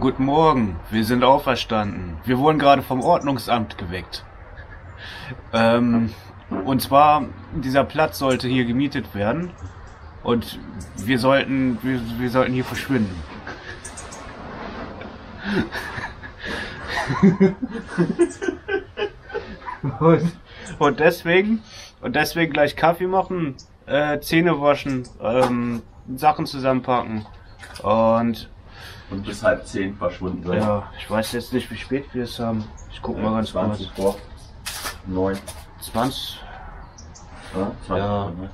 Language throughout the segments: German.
Guten Morgen, wir sind auferstanden. Wir wurden gerade vom Ordnungsamt geweckt. Ähm, und zwar, dieser Platz sollte hier gemietet werden. Und wir sollten, wir, wir sollten hier verschwinden. und, und deswegen, und deswegen gleich Kaffee machen, äh, Zähne waschen, ähm, Sachen zusammenpacken. Und Und bis halb zehn verschwunden sein. ja, ich weiß jetzt nicht, wie spät wir es haben. Ich guck mal ganz 20 kurz. vor. 9. 20. Ja, 20 Ja. vor, ne?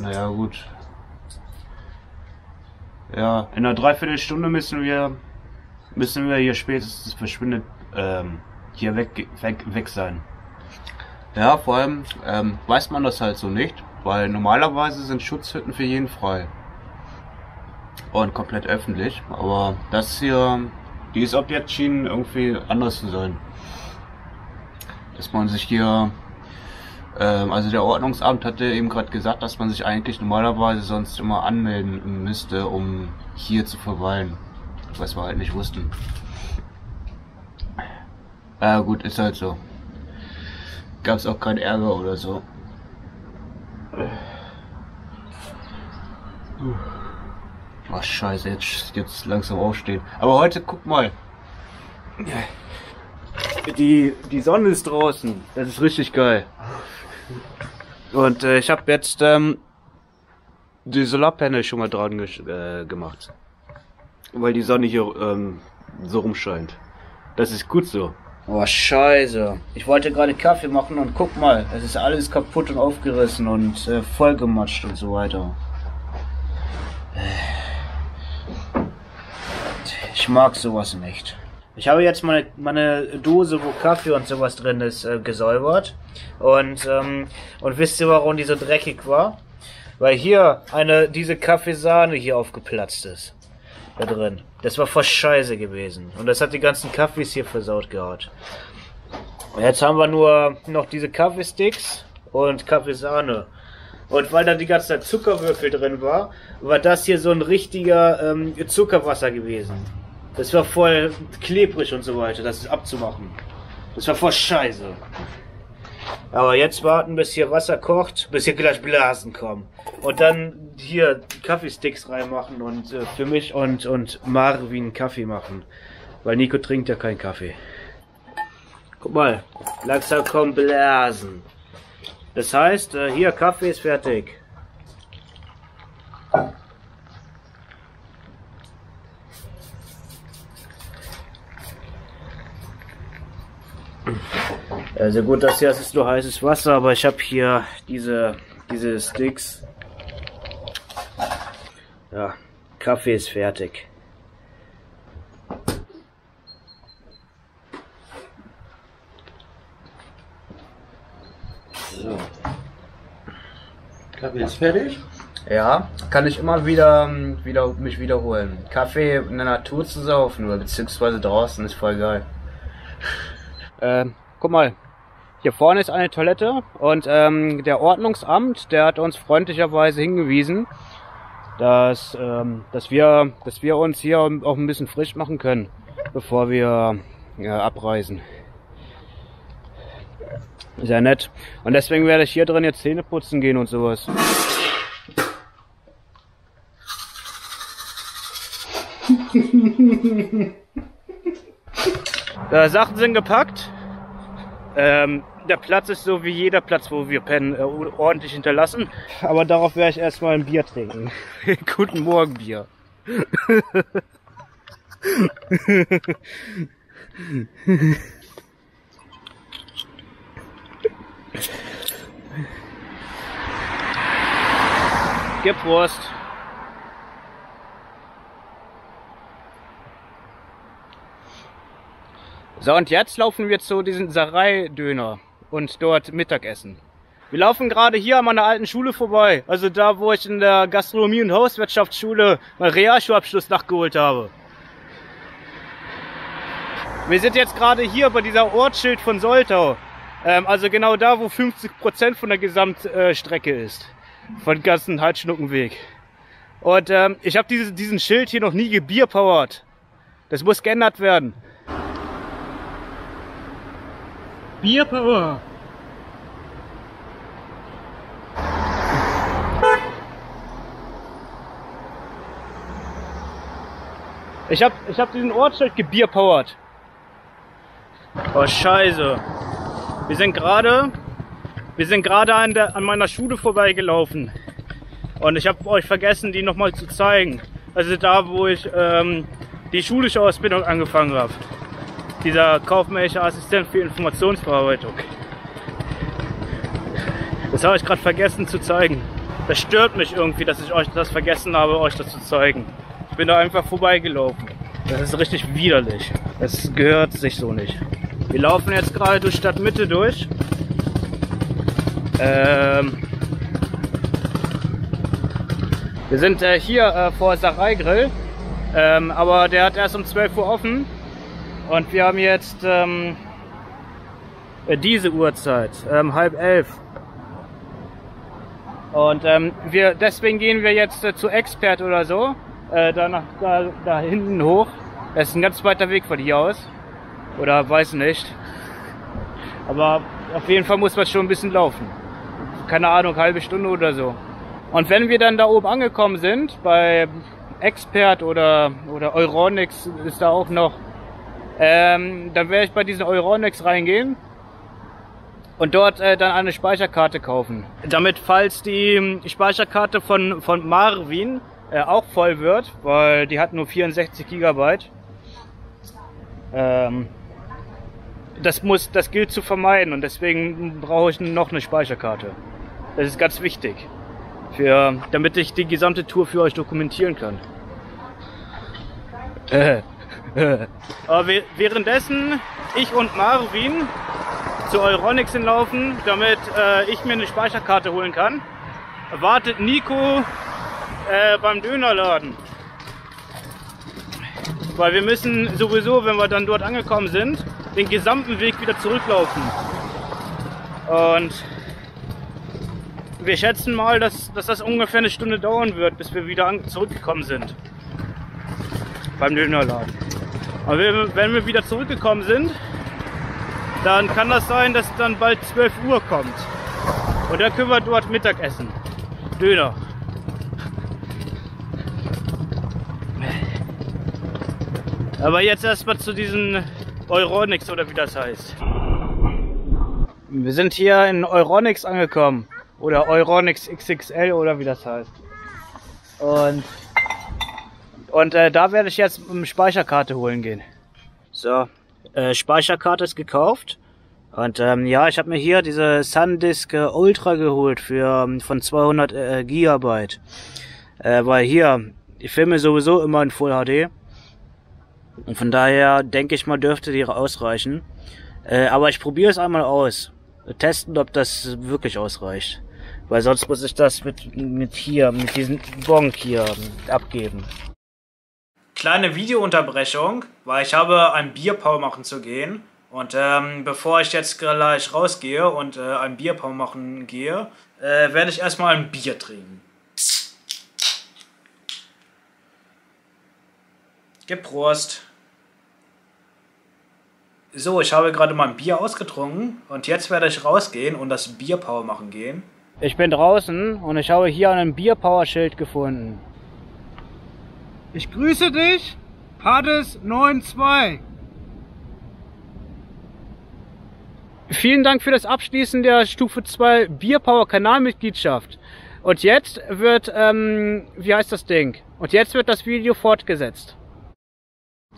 Naja, gut. Ja, in einer Dreiviertelstunde müssen wir müssen wir hier spätestens verschwindet ähm, hier weg, weg, weg sein. Ja, vor allem ähm, weiß man das halt so nicht, weil normalerweise sind Schutzhütten für jeden frei. Und komplett öffentlich. Aber das hier, dieses Objekt schien irgendwie anders zu sein. Dass man sich hier ähm, also der Ordnungsamt hatte eben gerade gesagt, dass man sich eigentlich normalerweise sonst immer anmelden müsste, um hier zu verweilen. Was wir halt nicht wussten. Ja gut, ist halt so. Gab's auch keinen Ärger oder so. Ach scheiße, jetzt, jetzt langsam aufstehen. Aber heute, guck mal. Die, die Sonne ist draußen. Das ist richtig geil. Und äh, ich habe jetzt ähm, die Solarpanel schon mal dran äh, gemacht. Weil die Sonne hier ähm, so rumscheint. Das ist gut so. Oh, scheiße. Ich wollte gerade Kaffee machen und guck mal, es ist alles kaputt und aufgerissen und äh, vollgematscht und so weiter. Ich mag sowas nicht. Ich habe jetzt meine, meine Dose, wo Kaffee und sowas drin ist, äh, gesäubert. Und, ähm, und wisst ihr, warum die so dreckig war? Weil hier eine, diese Kaffeesahne hier aufgeplatzt ist. Da drin. Das war voll scheiße gewesen. Und das hat die ganzen Kaffees hier versaut gehabt. Und jetzt haben wir nur noch diese Kaffeesticks und Kaffeesahne. Und weil da die ganze Zeit Zuckerwürfel drin war, war das hier so ein richtiger ähm, Zuckerwasser gewesen. Das war voll klebrig und so weiter, das ist abzumachen. Das war voll scheiße. Aber jetzt warten, bis hier Wasser kocht, bis hier gleich Blasen kommen. Und dann hier Kaffeesticks reinmachen und äh, für mich und, und Marvin Kaffee machen. Weil Nico trinkt ja keinen Kaffee. Guck mal, langsam kommen Blasen. Das heißt, äh, hier Kaffee ist fertig. Also gut, das hier ist nur heißes Wasser, aber ich habe hier diese diese Sticks. Ja, Kaffee ist fertig. So. Kaffee ist fertig. Ja, kann ich immer wieder, ähm, wieder mich wiederholen. Kaffee in der Natur zu saufen oder beziehungsweise draußen ist voll geil. Ähm, guck mal, hier vorne ist eine Toilette und ähm, der Ordnungsamt, der hat uns freundlicherweise hingewiesen, dass, ähm, dass wir, dass wir uns hier auch ein bisschen frisch machen können, bevor wir ja, abreisen. Sehr nett. Und deswegen werde ich hier drin jetzt Zähne putzen gehen und sowas. Äh, Sachen sind gepackt. Ähm, der Platz ist so wie jeder Platz, wo wir pennen, äh, ordentlich hinterlassen. Aber darauf werde ich erstmal ein Bier trinken. Guten Morgen, Bier. Gib So, und jetzt laufen wir zu diesem Sarai-Döner und dort Mittagessen. Wir laufen gerade hier an meiner alten Schule vorbei. Also da, wo ich in der Gastronomie- und Hauswirtschaftsschule meinen Realschulabschluss nachgeholt habe. Wir sind jetzt gerade hier bei dieser Ortsschild von Soltau. Ähm, also genau da, wo 50% von der Gesamtstrecke ist. Von ganzen Halsschnuckenweg. Und ähm, ich habe diese, diesen Schild hier noch nie gebierpowert. Das muss geändert werden. Bierpower. Ich hab, ich hab diesen Ortsschild gebierpowert. Oh Scheiße. Wir sind gerade, wir sind gerade an, der, an meiner Schule vorbeigelaufen. Und ich habe euch vergessen, die nochmal zu zeigen. Also da, wo ich ähm, die schulische Ausbildung angefangen habe. Dieser kaufmännische Assistent für Informationsverarbeitung. Das habe ich gerade vergessen zu zeigen. Das stört mich irgendwie, dass ich euch das vergessen habe, euch das zu zeigen. Ich bin da einfach vorbeigelaufen. Das ist richtig widerlich. Das gehört sich so nicht. Wir laufen jetzt gerade durch Stadtmitte durch. Ähm wir sind äh, hier äh, vor Sarai Grill, ähm, aber der hat erst um 12 Uhr offen und wir haben jetzt ähm, äh, diese Uhrzeit, ähm, halb elf. Und ähm, wir, deswegen gehen wir jetzt äh, zu Expert oder so, äh, da, nach, da, da hinten hoch. Das ist ein ganz weiter Weg von hier aus. Oder weiß nicht. Aber auf jeden Fall muss man schon ein bisschen laufen. Keine Ahnung, halbe Stunde oder so. Und wenn wir dann da oben angekommen sind, bei Expert oder, oder Euronics ist da auch noch, ähm, dann werde ich bei diesen Euronics reingehen und dort äh, dann eine Speicherkarte kaufen. Damit, falls die Speicherkarte von, von Marvin äh, auch voll wird, weil die hat nur 64 Gigabyte, ähm, das muss, das gilt zu vermeiden und deswegen brauche ich noch eine Speicherkarte. Das ist ganz wichtig, für, damit ich die gesamte Tour für euch dokumentieren kann. äh. Währenddessen ich und Marvin zu Euronics hinlaufen, damit äh, ich mir eine Speicherkarte holen kann, wartet Nico äh, beim Dönerladen. Weil wir müssen sowieso, wenn wir dann dort angekommen sind, den gesamten Weg wieder zurücklaufen. Und wir schätzen mal, dass, dass das ungefähr eine Stunde dauern wird, bis wir wieder zurückgekommen sind. Beim Dönerladen. Aber wenn wir wieder zurückgekommen sind, dann kann das sein, dass dann bald 12 Uhr kommt. Und dann können wir dort Mittag essen. Döner. Aber jetzt erstmal zu diesen Euronics oder wie das heißt. Wir sind hier in Euronics angekommen. Oder Euronics XXL oder wie das heißt. Und, und äh, da werde ich jetzt eine Speicherkarte holen gehen. So, äh, Speicherkarte ist gekauft. Und ähm, ja, ich habe mir hier diese SanDisk äh, Ultra geholt für ähm, von 200 äh, Gigabyte. Äh, weil hier, ich filme sowieso immer in Full HD. Und von daher denke ich mal, dürfte die ausreichen. Äh, aber ich probiere es einmal aus. Testen, ob das wirklich ausreicht. Weil sonst muss ich das mit, mit hier, mit diesem Bonk hier abgeben. Kleine Videounterbrechung, weil ich habe ein Bierpau machen zu gehen. Und ähm, bevor ich jetzt gleich rausgehe und äh, ein Bierpau machen gehe, äh, werde ich erstmal ein Bier trinken. Geprost. So, ich habe gerade mein Bier ausgetrunken und jetzt werde ich rausgehen und das Bierpower machen gehen. Ich bin draußen und ich habe hier ein Bierpower-Schild gefunden. Ich grüße dich, Hades 92. Vielen Dank für das Abschließen der Stufe 2 Bierpower Kanalmitgliedschaft. Und jetzt wird, ähm, wie heißt das Ding? Und jetzt wird das Video fortgesetzt.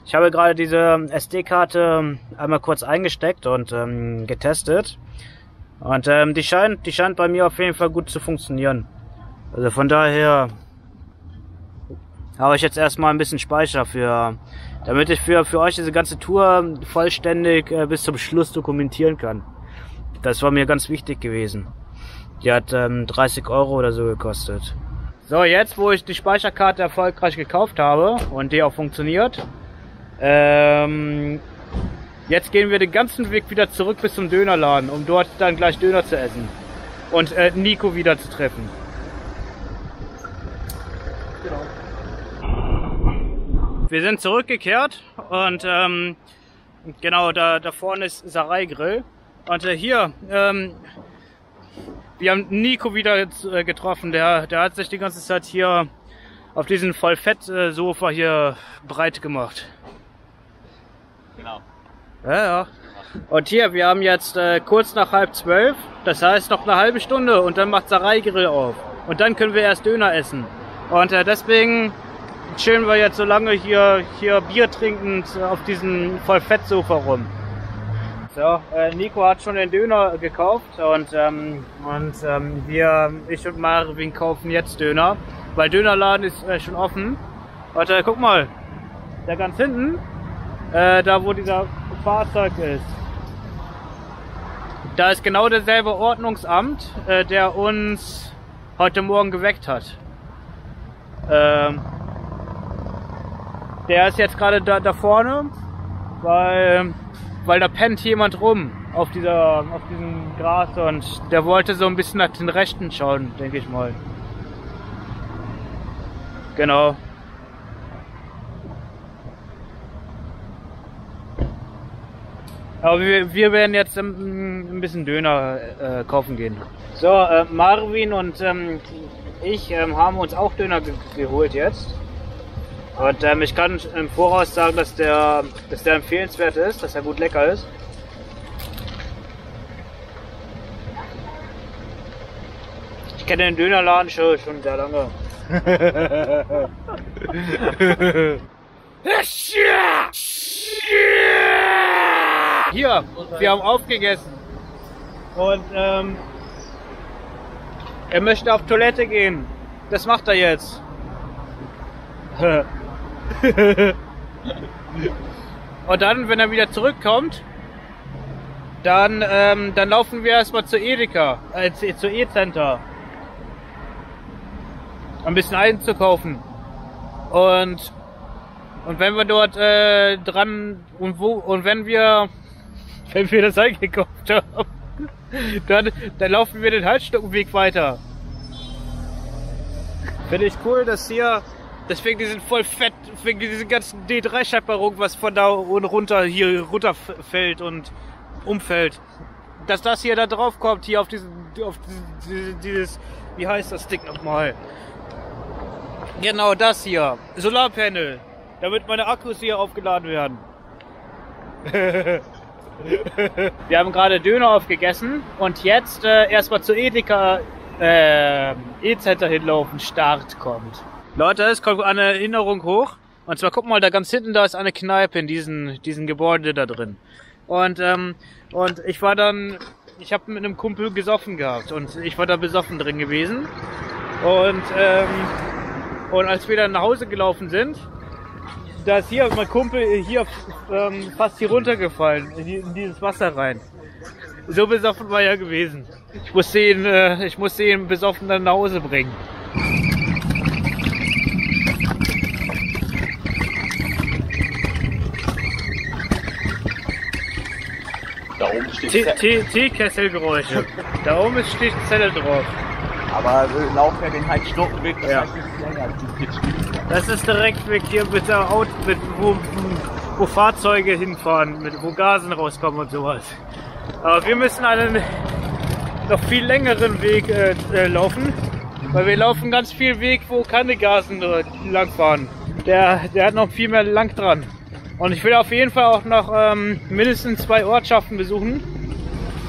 Ich habe gerade diese SD-Karte einmal kurz eingesteckt und ähm, getestet. Und ähm, die scheint, die scheint bei mir auf jeden Fall gut zu funktionieren. Also von daher habe ich jetzt erstmal ein bisschen Speicher für, damit ich für, für euch diese ganze Tour vollständig äh, bis zum Schluss dokumentieren kann. Das war mir ganz wichtig gewesen. Die hat ähm, 30 Euro oder so gekostet. So, jetzt wo ich die Speicherkarte erfolgreich gekauft habe und die auch funktioniert, ähm, jetzt gehen wir den ganzen Weg wieder zurück bis zum Dönerladen, um dort dann gleich Döner zu essen. Und äh, Nico wieder zu treffen. Wir sind zurückgekehrt Und ähm, genau, da, da vorne ist Sarai Grill. Und äh, hier, ähm, wir haben Nico wieder äh, getroffen. Der, der hat sich die ganze Zeit hier auf diesen Vollfett-Sofa hier breit gemacht. Genau. Ja, ja. Und hier, wir haben jetzt äh, kurz nach halb zwölf, das heißt noch eine halbe Stunde und dann macht Sarai Grill auf. Und dann können wir erst Döner essen. Und äh, deswegen chillen wir jetzt so lange hier, hier Bier trinkend auf diesem Vollfettsofa rum. So, äh, Nico hat schon den Döner gekauft und, ähm, und ähm, wir, ich und Marvin kaufen jetzt Döner, weil Dönerladen ist äh, schon offen. Und äh, guck mal, da ganz hinten, äh, da wo dieser Fahrzeug ist, da ist genau derselbe Ordnungsamt, äh, der uns heute Morgen geweckt hat. Ähm, der ist jetzt gerade da, da vorne, weil, weil da pennt jemand rum auf dieser, auf diesem Gras und der wollte so ein bisschen nach den Rechten schauen, denke ich mal. Genau. Aber wir, wir werden jetzt ein bisschen Döner äh, kaufen gehen. So, äh, Marvin und ähm, ich ähm, haben uns auch Döner ge geholt jetzt. Und ähm, ich kann im Voraus sagen, dass der, dass der empfehlenswert ist, dass er gut lecker ist. Ich kenne den Dönerladen schon, schon sehr lange. Hier, wir haben aufgegessen. Und ähm, er möchte auf Toilette gehen. Das macht er jetzt. Und dann, wenn er wieder zurückkommt, dann, ähm, dann laufen wir erstmal zu Edeka, äh, zu E-Center. Ein bisschen einzukaufen. Und, und wenn wir dort äh, dran und wo und wenn wir wenn wir das eingekauft haben, dann, dann laufen wir den Halsstockenweg weiter. Finde ich cool, dass hier, deswegen die sind voll fett, wegen dieser ganzen D3-Schepperung, was von da runter hier runterfällt und umfällt. Dass das hier da drauf kommt, hier auf diesen, auf dieses, dieses wie heißt das Ding nochmal? Genau das hier. Solarpanel. Damit meine Akkus hier aufgeladen werden. Wir haben gerade Döner aufgegessen und jetzt äh, erstmal zu Edeka äh, E-Center hinlaufen, Start kommt. Leute, es kommt eine Erinnerung hoch. Und zwar guck mal, da ganz hinten, da ist eine Kneipe in diesem, diesem Gebäude da drin. Und, ähm, und ich war dann, ich habe mit einem Kumpel gesoffen gehabt und ich war da besoffen drin gewesen. Und, ähm, und als wir dann nach Hause gelaufen sind, da ist hier mein Kumpel hier ähm, fast hier runtergefallen, in, die, in, dieses Wasser rein. So besoffen war er gewesen. Ich musste ihn, äh, ich musste ihn besoffen dann nach Hause bringen. Da oben steht Teekesselgeräusche. da oben steht Zelle drauf. Aber wir laufen ja den Heizstockenweg, das Ja. heißt, es ist länger als die 40 Minuten. Das ist direkt weg hier mit der Auto, mit, wo, wo Fahrzeuge hinfahren, mit, wo Gasen rauskommen und sowas. Aber wir müssen einen noch viel längeren Weg äh, äh, laufen, weil wir laufen ganz viel Weg, wo keine Gasen äh, langfahren. Der, der hat noch viel mehr lang dran. Und ich will auf jeden Fall auch noch ähm, mindestens zwei Ortschaften besuchen.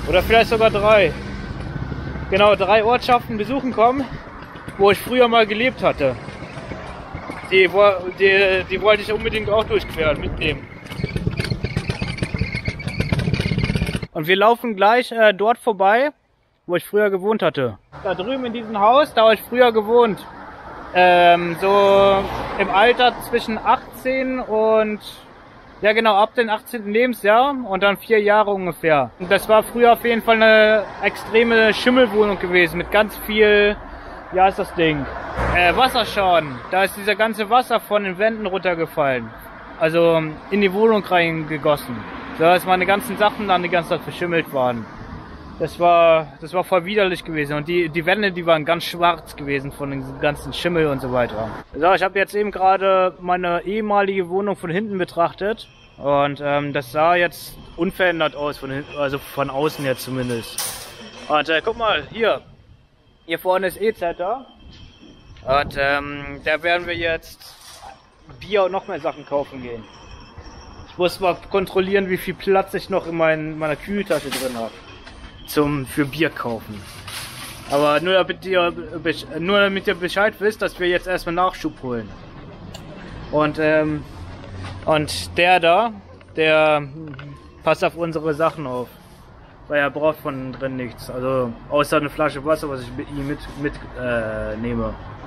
Oder vielleicht sogar drei. Genau, drei Ortschaften besuchen kommen, wo ich früher mal gelebt hatte. Die, die, die wollte ich unbedingt auch durchqueren, mitnehmen. Und wir laufen gleich äh, dort vorbei, wo ich früher gewohnt hatte. Da drüben in diesem Haus, da habe ich früher gewohnt. Ähm, so im Alter zwischen 18 und ja genau, ab dem 18. Lebensjahr und dann vier Jahre ungefähr. Und das war früher auf jeden Fall eine extreme Schimmelwohnung gewesen mit ganz viel, ja ist das Ding, äh, Wasserschaden. Da ist dieser ganze Wasser von den Wänden runtergefallen. Also in die Wohnung reingegossen. So dass meine ganzen Sachen dann die ganze Zeit verschimmelt waren. Das war, das war voll widerlich gewesen. Und die, die Wände, die waren ganz schwarz gewesen von dem ganzen Schimmel und so weiter. So, ich habe jetzt eben gerade meine ehemalige Wohnung von hinten betrachtet. Und ähm, das sah jetzt unverändert aus, von also von außen jetzt zumindest. Und äh, guck mal, hier. Hier vorne ist E-Center. Und ähm, da werden wir jetzt Bier und noch mehr Sachen kaufen gehen. Ich muss mal kontrollieren, wie viel Platz ich noch in mein, meiner Kühltasche drin habe zum für Bier kaufen. Aber nur damit ihr nur damit ihr Bescheid wisst, dass wir jetzt erstmal Nachschub holen. Und ähm, und der da, der passt auf unsere Sachen auf. Weil er braucht von drin nichts. Also außer eine Flasche Wasser, was ich mit ihm mit, mit äh.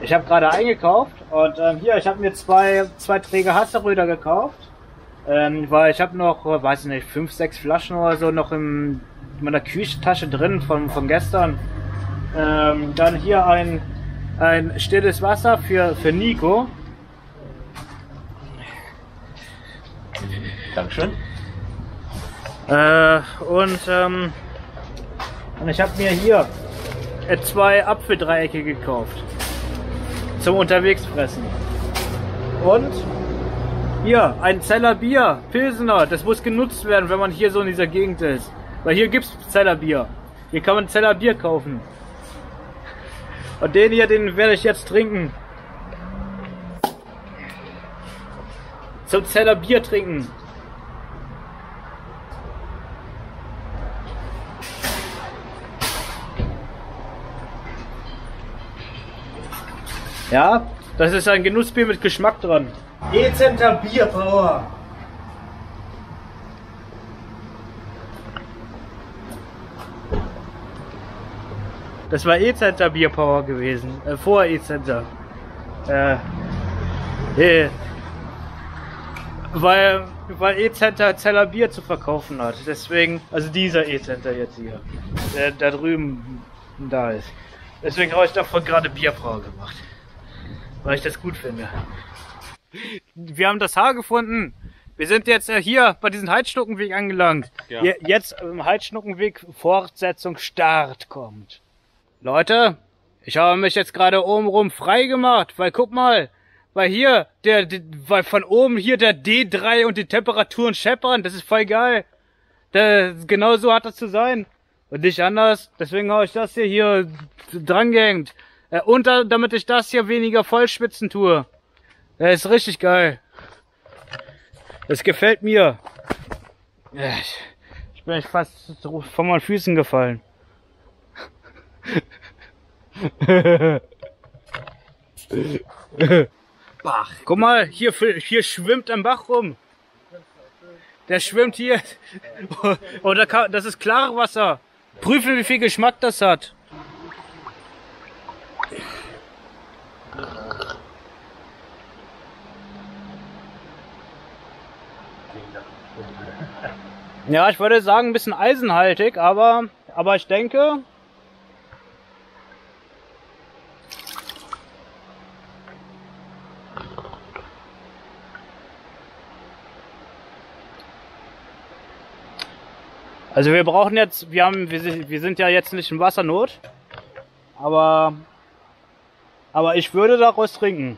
Ich habe gerade eingekauft und ähm, hier, ich habe mir zwei, zwei Träger Hasseröder gekauft. Ähm, weil ich habe noch, weiß ich nicht, fünf, sechs Flaschen oder so noch im meiner Küchentasche drin von, von gestern. Ähm, dann hier ein, ein stilles Wasser für, für Nico. Dankeschön. Äh, und, ähm, und ich habe mir hier zwei Apfeldreiecke gekauft. Zum Unterwegsfressen. Und hier, ein Zeller Bier, Pilsener. Das muss genutzt werden, wenn man hier so in dieser Gegend ist. Weil hier gibt's Zeller Bier. Hier kann man Zeller Bier kaufen. Und den hier, den werde ich jetzt trinken. Zum Zeller Bier trinken. Ja, das ist ein Genussbier mit Geschmack dran. E-Center Bierpower. Das war E-Center Bierpower gewesen. Äh, vor E-Center. Äh, äh, weil weil E-Center Zeller Bier zu verkaufen hat. Deswegen, also dieser E-Center jetzt hier, der da drüben da ist. Deswegen habe ich davon gerade Bierbrau gemacht. Weil ich das gut finde. Wir haben das Haar gefunden. Wir sind jetzt äh, hier bei diesem Heidschnuckenweg angelangt. Ja. Je- Jetzt im Heidschnuckenweg Fortsetzung Start kommt. Leute, ich habe mich jetzt gerade obenrum frei gemacht, weil guck mal, weil hier, der, der, weil von oben hier der D3 und die Temperaturen scheppern, das ist voll geil. Der, genau so hat das zu sein. Und nicht anders. Deswegen habe ich das hier, hier drangehängt. Äh, und da, damit ich das hier weniger vollschwitzen tue. Das ist richtig geil. Das gefällt mir. Ja, Ich, bin echt fast von meinen Füßen gefallen. Bach. Guck mal, hier, hier schwimmt ein Bach rum. Der schwimmt hier. Oder das ist klares Wasser. Prüfen, wie viel Geschmack das hat. Ja, ich würde sagen, ein bisschen eisenhaltig, aber, aber ich denke, Also wir brauchen jetzt, wir haben, wir, sind- wir sind ja jetzt nicht in Wassernot, aber, aber ich würde daraus trinken.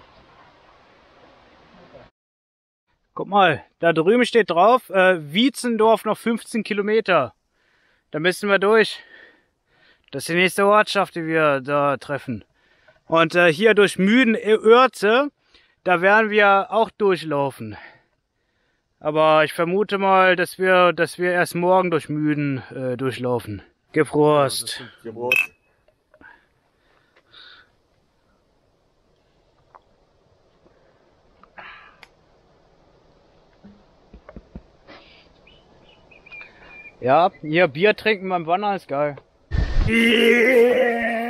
Guck mal, da drüben steht drauf, äh, Wietzendorf noch 15 Kilometer. Da müssen wir durch. Das ist die nächste Ortschaft, die wir da treffen. Und äh, hier durch Müden-Oerze, da werden wir auch durchlaufen. Aber ich vermute mal, dass wir, dass wir erst morgen durch Müden äh, durchlaufen. Geprost. Geburt. Ja, hier Bier trinken beim Wandern ist geil. den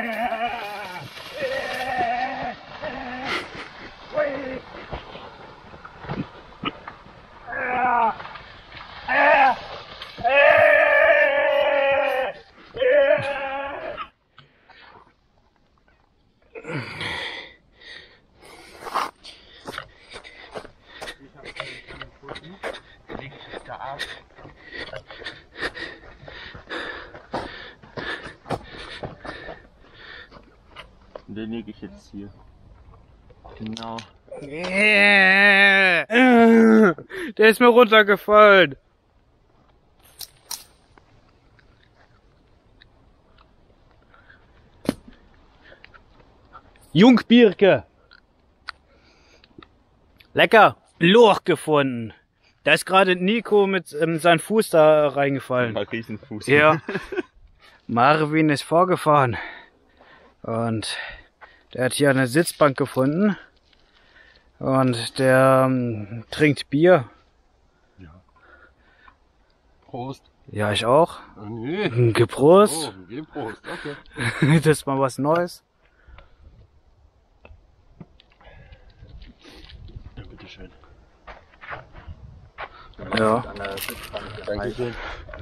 Der ist mir runtergefallen. Jungbirke. Lecker. Loch gefunden. Da ist gerade Nico mit ähm, seinem Fuß da reingefallen. Mal Riesenfuß. Ja. Marvin ist vorgefahren. Und der hat hier eine Sitzbank gefunden. Und der ähm, trinkt Bier. Prost. Ja, ich auch. Ah, nee. Geprost. Oh, geh Prost. Okay. das ist mal was Neues. Ja, bitteschön. Ja. Dankeschön.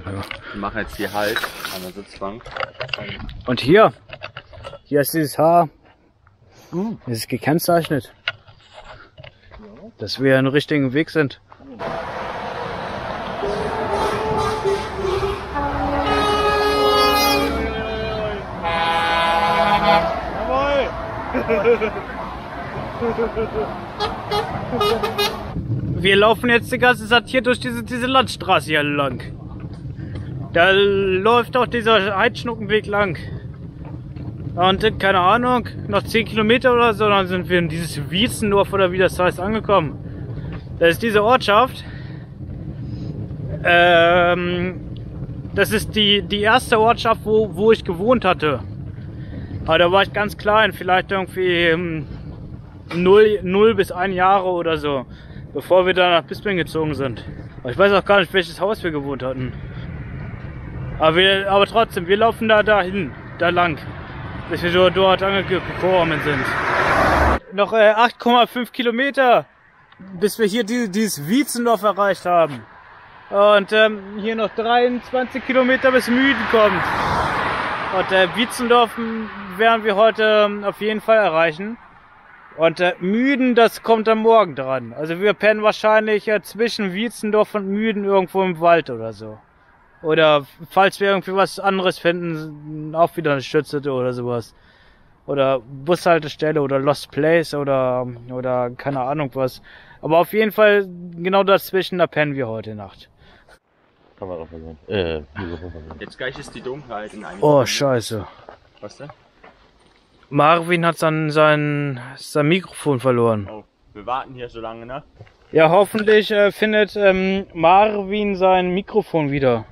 Wir machen jetzt hier Halt an der Sitzbank. Und hier. Hier ist dieses Haar. Es ist gekennzeichnet. Dass wir einen richtigen Weg sind. Wir laufen jetzt die ganze Zeit hier durch diese, diese Landstraße hier lang. Da läuft auch dieser Heidschnuckenweg lang. Und äh, keine Ahnung, noch 10 Kilometer oder so, dann sind wir in dieses Wietzendorf oder wie das heißt angekommen. Das ist diese Ortschaft. Ähm, das ist die, die erste Ortschaft, wo, wo ich gewohnt hatte. Aber da war ich ganz klein, vielleicht irgendwie ähm, 0, 0 bis 1 Jahre oder so, bevor wir da nach Bisping gezogen sind. Aber ich weiß auch gar nicht, welches Haus wir gewohnt hatten. Aber, wir, aber trotzdem, wir laufen da dahin, da lang, bis wir dort angekommen sind. Noch äh, 8,5 Kilometer, bis wir hier die, dieses Wietzendorf erreicht haben. Und ähm, hier noch 23 Kilometer bis Müden kommt. Und äh, Wietzendorf werden wir heute ähm, auf jeden Fall erreichen. Und äh, Müden, das kommt am Morgen dran. Also wir pennen wahrscheinlich äh, zwischen Wietzendorf und Müden irgendwo im Wald oder so. Oder falls wir irgendwie was anderes finden, auch wieder eine Stütze oder sowas. Oder Bushaltestelle oder Lost Place oder, oder keine Ahnung was. Aber auf jeden Fall genau dazwischen, da pennen wir heute Nacht. Kamera verloren. Äh, Mikrofon verloren. Jetzt gleich ist die Dunkelheit in einem. Oh, scheiße. Was denn? Marvin hat sein, sein, sein Mikrofon verloren. Oh, wir warten hier so lange, ne? Ja, hoffentlich äh, findet ähm, Marvin sein Mikrofon wieder.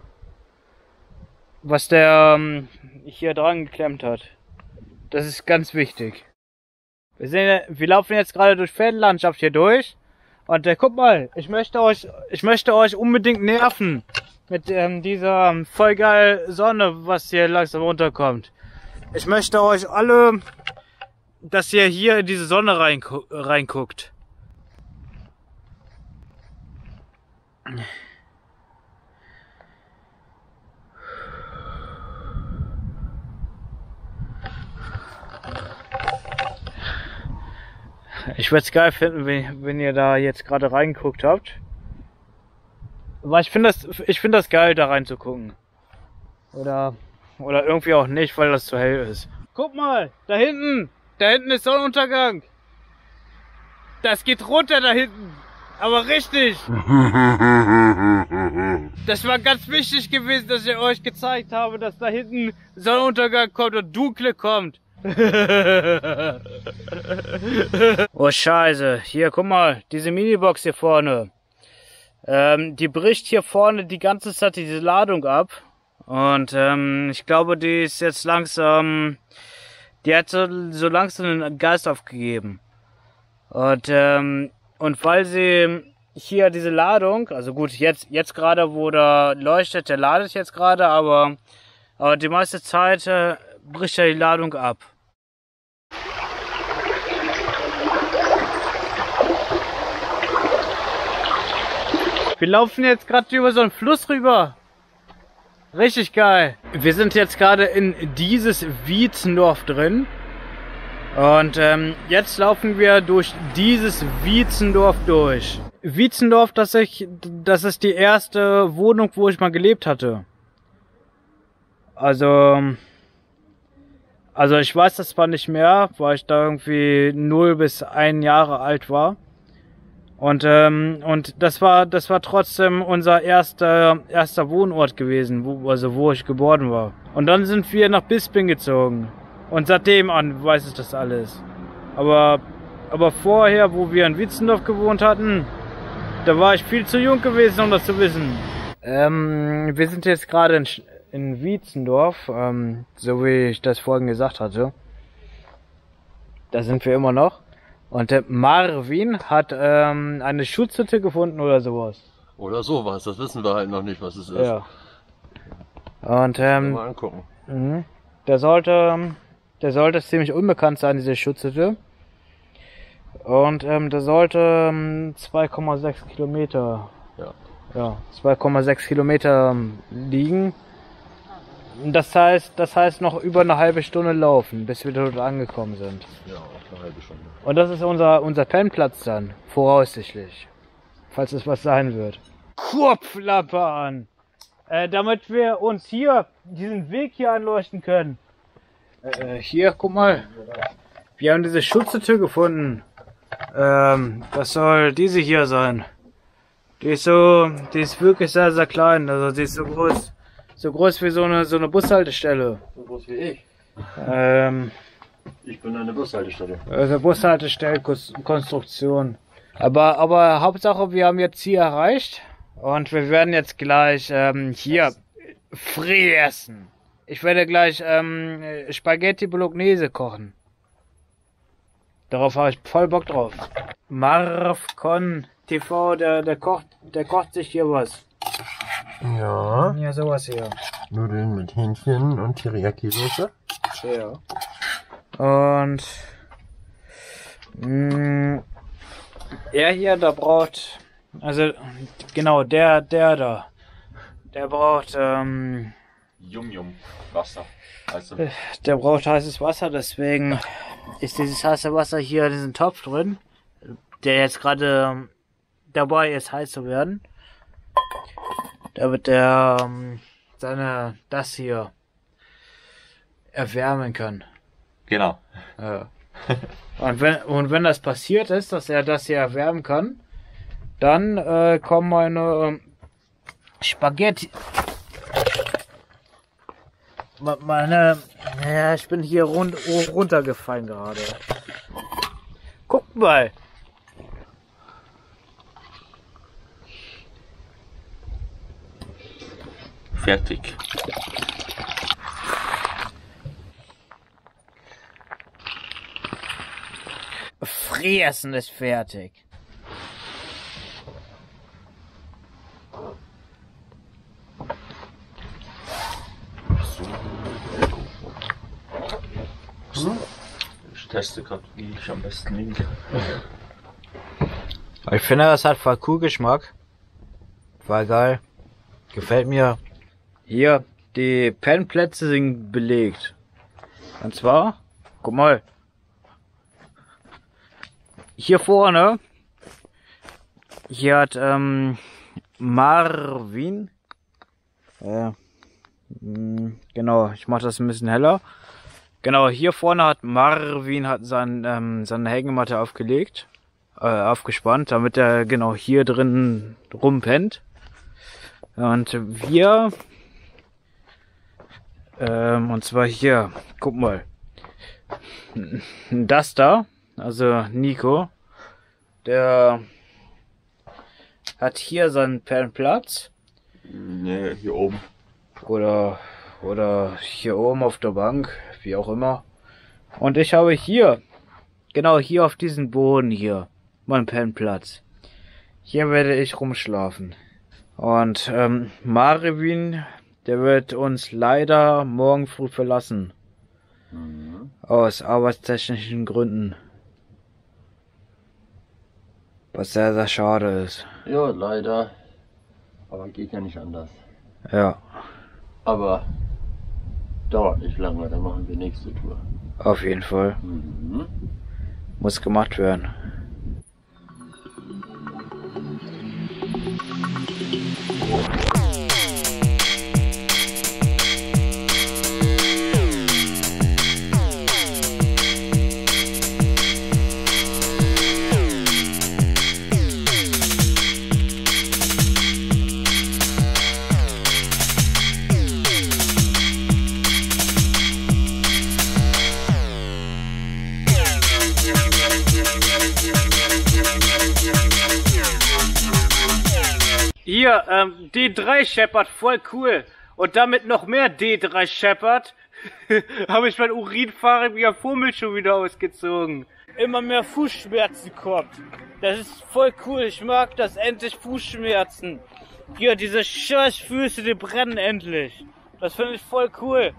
Was der ähm, hier dran geklemmt hat. Das ist ganz wichtig. Wir, sehen, wir laufen jetzt gerade durch Feldlandschaft hier durch. Und äh, guck mal, ich möchte euch, ich möchte euch unbedingt nerven mit ähm, dieser ähm, voll geil Sonne, was hier langsam runterkommt. Ich möchte euch alle, dass ihr hier in diese Sonne reingu reinguckt. Ich würde es geil finden, wenn, ihr da jetzt gerade reingeguckt habt. Weil ich finde das, ich finde das geil, da reinzugucken. Oder, oder irgendwie auch nicht, weil das zu hell ist. Guck mal, da hinten, da hinten ist Sonnenuntergang. Das geht runter da hinten. Aber richtig. Das war ganz wichtig gewesen, dass ich euch gezeigt habe, dass da hinten Sonnenuntergang kommt und Dunkle kommt. oh Scheiße, hier guck mal, diese Minibox hier vorne. Ähm, die bricht hier vorne die ganze Zeit diese Ladung ab. Und ähm, ich glaube, die ist jetzt langsam, die hat so, so langsam den Geist aufgegeben. Und, ähm, und weil sie hier diese Ladung, also gut, jetzt, jetzt gerade, wo der leuchtet, der ladet jetzt gerade, aber, aber die meiste Zeit äh, bricht ja die Ladung ab. Wir laufen jetzt gerade über so einen Fluss rüber. Richtig geil. Wir sind jetzt gerade in dieses Wietzendorf drin. Und ähm, jetzt laufen wir durch dieses Wietzendorf durch. Wietzendorf, das, ich, das ist die erste Wohnung, wo ich mal gelebt hatte. Also, Also ich weiß das zwar nicht mehr, weil ich da irgendwie null bis ein Jahre alt war. Und, ähm, und das war, das war trotzdem unser erster, erster Wohnort gewesen, wo, also wo ich geboren war. Und dann sind wir nach Bisping gezogen. Und seitdem an weiß ich das alles. Aber, aber vorher, wo wir in Wietzendorf gewohnt hatten, da war ich viel zu jung gewesen, um das zu wissen. Ähm, wir sind jetzt gerade in, in Wietzendorf, ähm, so wie ich das vorhin gesagt hatte. Da sind wir immer noch. Und der Marvin hat ähm, eine Schutzhütte gefunden oder sowas. Oder sowas, das wissen wir halt noch nicht, was es ist. Ja. Und ähm, Mal angucken. Mhm. Der sollte, der sollte ziemlich unbekannt sein, diese Schutzhütte. Und ähm, der sollte ähm, 2,6 Kilometer, Ja. ja, 2,6 Kilometer ähm, liegen. Das heißt, das heißt noch über eine halbe Stunde laufen, bis wir dort angekommen sind. Ja, auch eine halbe Stunde. Und das ist unser, unser Pennplatz dann, voraussichtlich. Falls es was sein wird. Kurpflappe an! Äh, damit wir uns hier diesen Weg hier anleuchten können. Äh, hier, guck mal. Wir haben diese Schutztür gefunden. Ähm, das soll diese hier sein. Die ist so, die ist wirklich sehr, sehr klein. Also die ist so groß, so groß wie so eine, so eine Bushaltestelle. So groß wie ich. Ähm, Ich bin der Bushaltestelle. also Bushaltestellkonstruktion. Aber, aber Hauptsache, wir haben jetzt hier erreicht und wir werden jetzt gleich ähm, hier free essen. Ich werde gleich ähm, Spaghetti Bolognese kochen. Darauf habe ich voll Bock drauf. Marvcon TV, der, der kocht, der kocht sich hier was. Ja. Ja, sowas hier. Nudeln mit Hähnchen und Teriyaki-Soße. Ja. Und mh, er hier, der braucht, also genau, der, der da, der braucht, ähm, Yum Yum. Wasser. Du? der braucht heißes Wasser, deswegen ist dieses heiße Wasser hier in diesem Topf drin, der jetzt gerade dabei ist, heiß zu werden. Damit der ähm, seine, das hier erwärmen kann. Genau. Ja. Und wenn, und wenn das passiert ist, dass er das hier erwärmen kann, dann äh, kommen meine ähm, Spaghetti. Me- Meine. Ja, ich bin hier rund, runtergefallen gerade. Guck mal. Fertig. Fressen ist fertig. Ich teste gerade, wie ich am besten liege. Ich finde, das hat voll cool Geschmack. War geil. Gefällt mir. Hier, die Pennplätze sind belegt. Und zwar, guck mal. Hier vorne, hier hat ähm, Marvin, äh, mh, genau, ich mache das ein bisschen heller. Genau, hier vorne hat Marvin hat sein, ähm, seine Hängematte aufgelegt äh, aufgespannt, damit er genau hier drin rumpennt. Und wir, ähm, und zwar hier, guck mal, das da, also Nico, der hat hier seinen Pennplatz Nee, hier oben. oder oder hier oben auf der Bank, wie auch immer. Und ich habe hier, genau hier auf diesem Boden hier, meinen Pennplatz. Hier werde ich rumschlafen. Und ähm, Marvin, der wird uns leider morgen früh verlassen. Aus arbeitstechnischen Gründen. Was sehr, sehr schade ist. Ja, leider. Aber geht ja nicht anders. Ja, Aber dauert nicht lange, dann machen wir nächste Tour. auf jeden Fall. Mhm. Muss gemacht werden. D3 Shepard, voll cool. Und damit noch mehr D3 Shepard habe ich mein urinfahriger Fummel schon wieder ausgezogen. Immer mehr Fußschmerzen kommt. Das ist voll cool. Ich mag das endlich Fußschmerzen. Hier, diese scheiß Füße, die brennen endlich. Das finde ich voll cool.